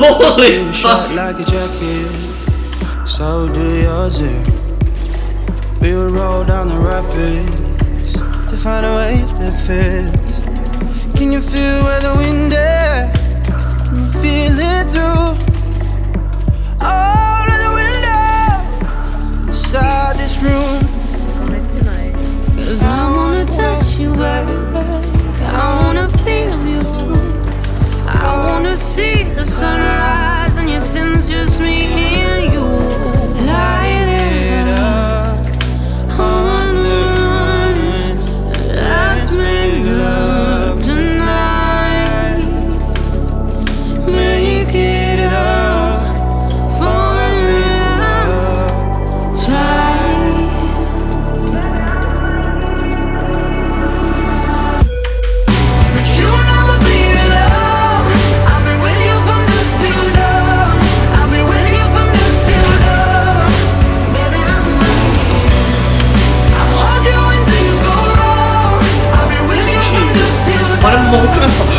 Holy shot like a jacket, so do yours. We would roll down the rapids to find a wave that fits. Can you feel where the wind is? Can you feel it through all of the windows inside this room? Cause I wanna touch you, baby. 我干